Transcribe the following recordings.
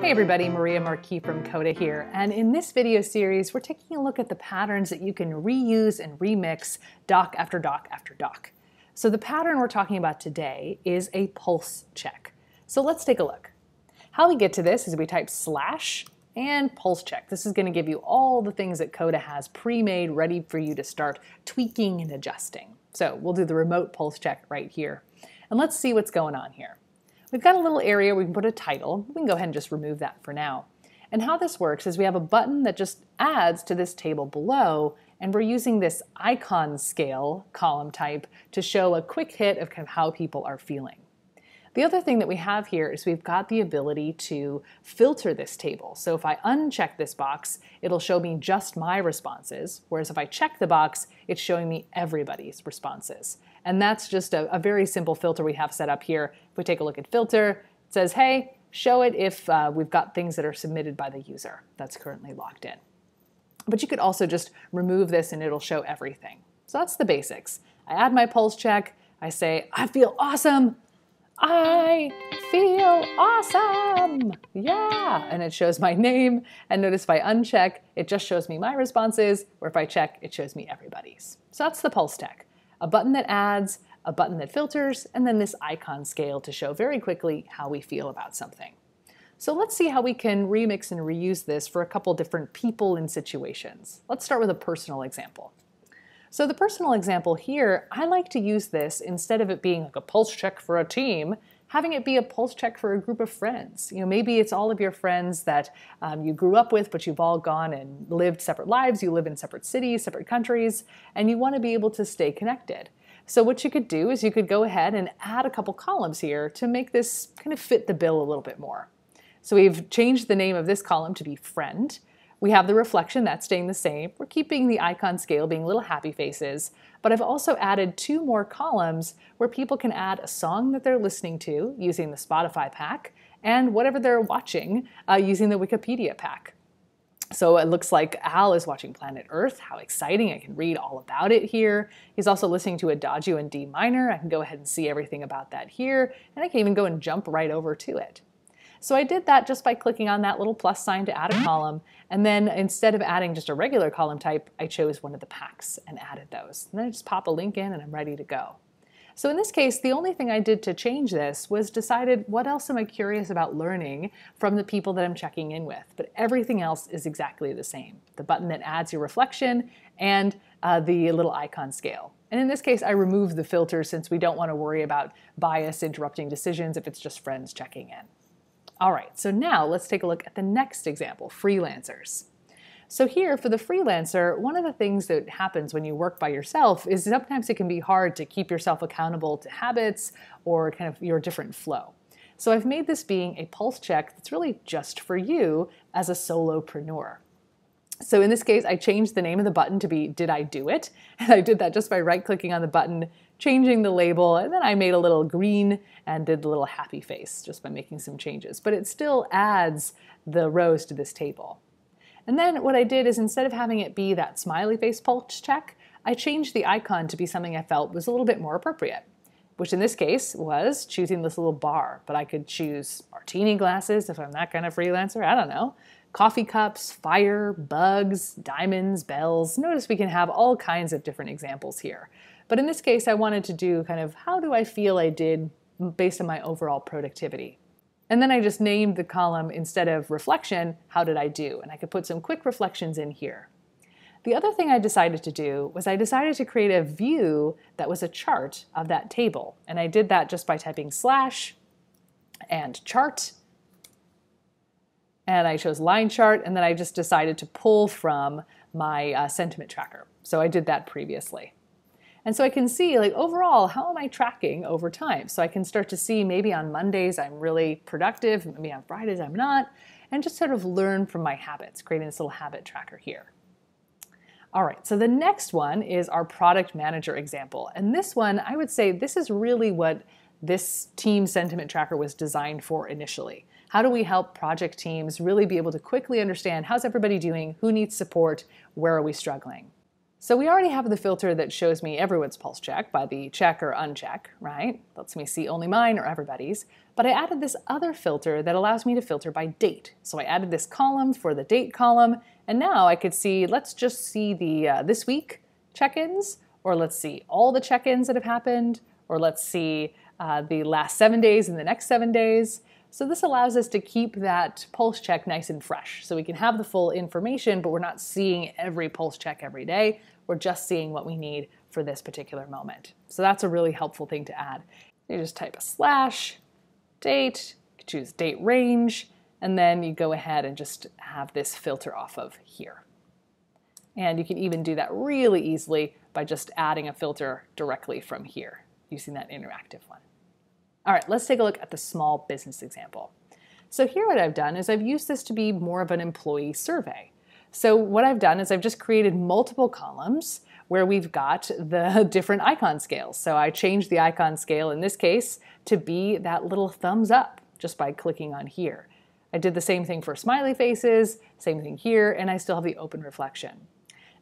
Hey everybody, Maria Marquis from Coda here, and in this video series, we're taking a look at the patterns that you can reuse and remix doc after doc after doc. So the pattern we're talking about today is a pulse check. So let's take a look. How we get to this is we type slash and pulse check. This is going to give you all the things that Coda has pre-made ready for you to start tweaking and adjusting. So we'll do the remote pulse check right here. And let's see what's going on here. We've got a little area we can put a title. We can go ahead and just remove that for now. And how this works is we have a button that just adds to this table below, and we're using this icon scale column type to show a quick hit of kind of how people are feeling. The other thing that we have here is we've got the ability to filter this table. So if I uncheck this box, it'll show me just my responses, whereas if I check the box, it's showing me everybody's responses. And that's just a, a very simple filter we have set up here. We take a look at filter, it says, hey, show it if uh, we've got things that are submitted by the user that's currently logged in. But you could also just remove this and it'll show everything. So that's the basics. I add my pulse check, I say, I feel awesome, I feel awesome. Yeah. And it shows my name. And notice if I uncheck, it just shows me my responses, or if I check, it shows me everybody's. So that's the pulse check. A button that adds, a button that filters, and then this icon scale to show very quickly how we feel about something. So let's see how we can remix and reuse this for a couple different people and situations. Let's start with a personal example. So the personal example here, I like to use this instead of it being like a pulse check for a team, having it be a pulse check for a group of friends. You know, maybe it's all of your friends that um, you grew up with, but you've all gone and lived separate lives. You live in separate cities, separate countries, and you want to be able to stay connected. So what you could do is you could go ahead and add a couple columns here to make this kind of fit the bill a little bit more. So we've changed the name of this column to be friend. We have the reflection, that's staying the same. We're keeping the icon scale being little happy faces, but I've also added two more columns where people can add a song that they're listening to using the Spotify pack and whatever they're watching uh, using the Wikipedia pack. So it looks like Al is watching Planet Earth. How exciting. I can read all about it here. He's also listening to Adagio in D minor. I can go ahead and see everything about that here. And I can even go and jump right over to it. So I did that just by clicking on that little plus sign to add a column. And then instead of adding just a regular column type, I chose one of the packs and added those. And then I just pop a link in and I'm ready to go. So in this case, the only thing I did to change this was decided what else am I curious about learning from the people that I'm checking in with. But everything else is exactly the same. The button that adds your reflection and uh, the little icon scale. And in this case, I removed the filter since we don't want to worry about bias interrupting decisions if it's just friends checking in. All right, so now let's take a look at the next example, freelancers. So here for the freelancer, one of the things that happens when you work by yourself is sometimes it can be hard to keep yourself accountable to habits or kind of your different flow. So I've made this being a pulse check that's really just for you as a solopreneur. So in this case, I changed the name of the button to be Did I Do It? And I did that just by right clicking on the button, changing the label, and then I made a little green and did the little happy face just by making some changes. But it still adds the rows to this table. And then what I did is instead of having it be that smiley face pulse check, I changed the icon to be something I felt was a little bit more appropriate, which in this case was choosing this little bar. But I could choose martini glasses if I'm that kind of freelancer, I don't know coffee cups, fire, bugs, diamonds, bells. Notice we can have all kinds of different examples here. But in this case, I wanted to do kind of how do I feel I did based on my overall productivity. And then I just named the column instead of reflection, how did I do? And I could put some quick reflections in here. The other thing I decided to do was I decided to create a view that was a chart of that table. And I did that just by typing slash and chart and I chose line chart, and then I just decided to pull from my uh, sentiment tracker. So I did that previously. And so I can see, like, overall, how am I tracking over time? So I can start to see maybe on Mondays I'm really productive, maybe on Fridays I'm not, and just sort of learn from my habits, creating this little habit tracker here. All right, so the next one is our product manager example. And this one, I would say this is really what this team sentiment tracker was designed for initially. How do we help project teams really be able to quickly understand how's everybody doing, who needs support, where are we struggling? So we already have the filter that shows me everyone's pulse check by the check or uncheck, right? Lets me see only mine or everybody's. But I added this other filter that allows me to filter by date. So I added this column for the date column, and now I could see, let's just see the uh, this week check-ins, or let's see all the check-ins that have happened, or let's see uh, the last seven days and the next seven days. So this allows us to keep that pulse check nice and fresh. So we can have the full information, but we're not seeing every pulse check every day. We're just seeing what we need for this particular moment. So that's a really helpful thing to add. You just type a slash, date, choose date range, and then you go ahead and just have this filter off of here. And you can even do that really easily by just adding a filter directly from here using that interactive one. All right, let's take a look at the small business example. So here what I've done is I've used this to be more of an employee survey. So what I've done is I've just created multiple columns where we've got the different icon scales. So I changed the icon scale in this case to be that little thumbs up just by clicking on here. I did the same thing for smiley faces, same thing here, and I still have the open reflection.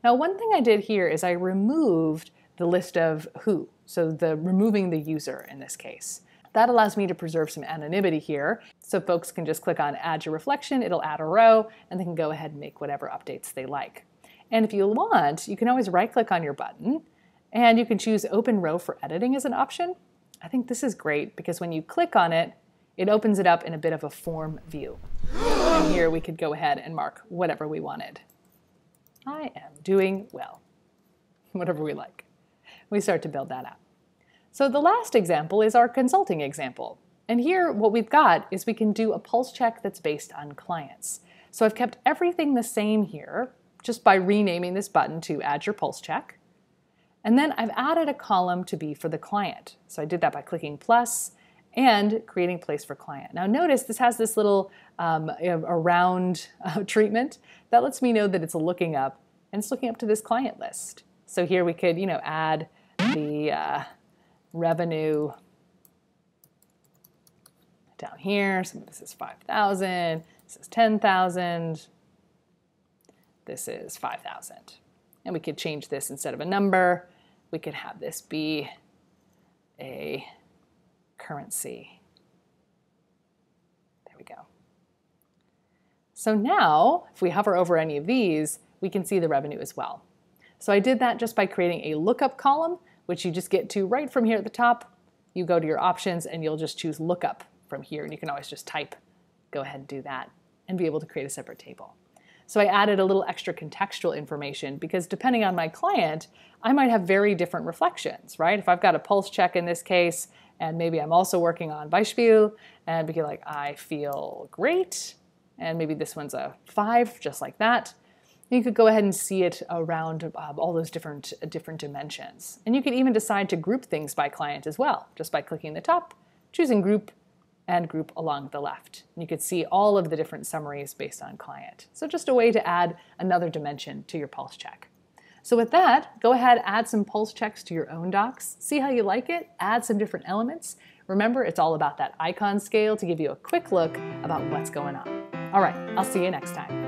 Now one thing I did here is I removed the list of who, so the removing the user in this case. That allows me to preserve some anonymity here. So folks can just click on add your reflection, it'll add a row, and they can go ahead and make whatever updates they like. And if you want, you can always right click on your button and you can choose open row for editing as an option. I think this is great because when you click on it, it opens it up in a bit of a form view. And here we could go ahead and mark whatever we wanted. I am doing well, whatever we like. We start to build that out. So the last example is our consulting example. And here what we've got is we can do a pulse check that's based on clients. So I've kept everything the same here just by renaming this button to add your pulse check. And then I've added a column to be for the client. So I did that by clicking plus and creating place for client. Now notice this has this little um, around uh, treatment that lets me know that it's looking up and it's looking up to this client list. So here we could, you know, add the uh, revenue down here. So this is 5,000, this is 10,000, this is 5,000. And we could change this instead of a number, we could have this be a currency. There we go. So now, if we hover over any of these, we can see the revenue as well. So I did that just by creating a lookup column which you just get to right from here at the top. You go to your options and you'll just choose lookup from here and you can always just type, go ahead and do that and be able to create a separate table. So I added a little extra contextual information because depending on my client, I might have very different reflections, right? If I've got a pulse check in this case, and maybe I'm also working on Beispiel, and be like, I feel great, and maybe this one's a five, just like that you could go ahead and see it around uh, all those different, different dimensions. And you could even decide to group things by client as well, just by clicking the top, choosing group, and group along the left. And you could see all of the different summaries based on client. So just a way to add another dimension to your pulse check. So with that, go ahead, add some pulse checks to your own docs, see how you like it, add some different elements. Remember, it's all about that icon scale to give you a quick look about what's going on. All right, I'll see you next time.